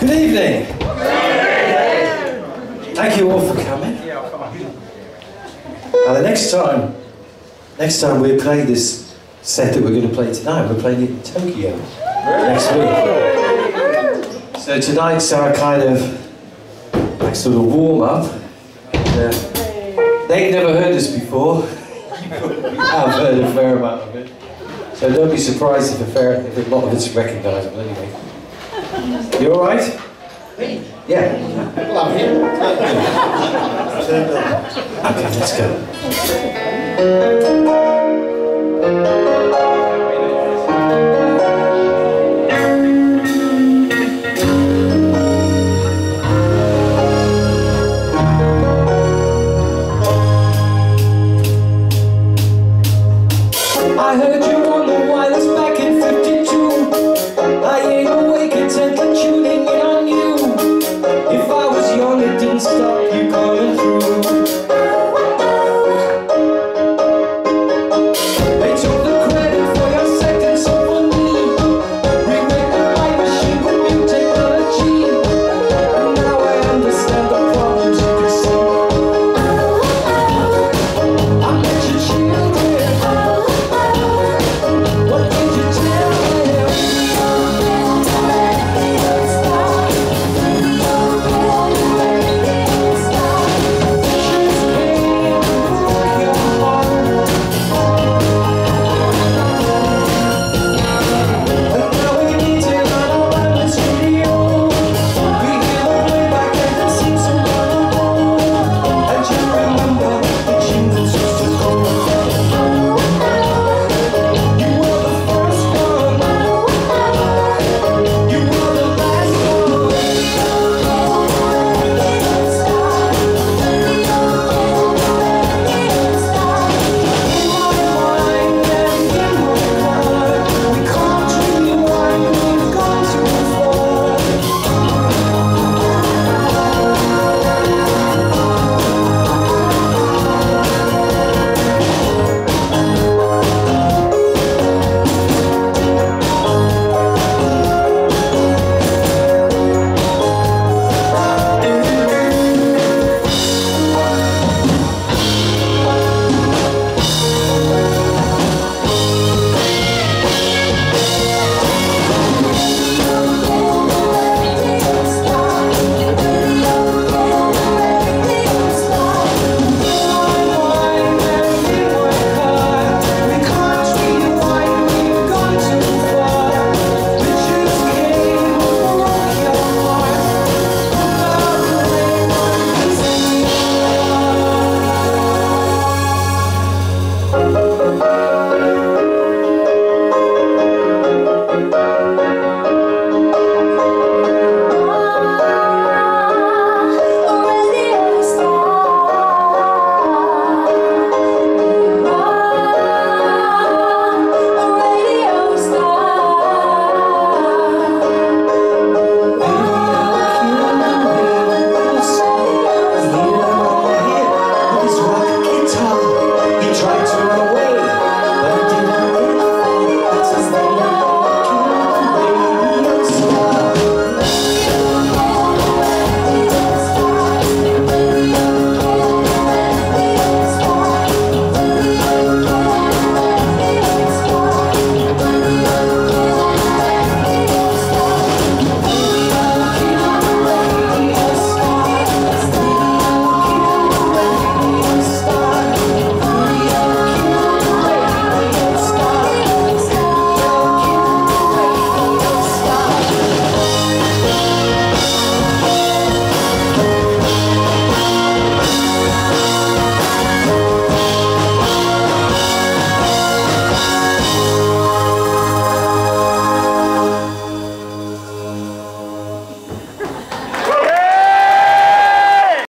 Good evening. Thank you all for coming. Now the next time, next time we play this set that we're going to play tonight, we're playing it in Tokyo next week. So tonight's our kind of like sort of warm up. Uh, they've never heard us before. I've heard a fair amount of it. So don't be surprised if a, fair, if a lot of it's recognisable anyway. You all right? Me? Yeah. Well, I'm here. Okay, let's go. It's tune.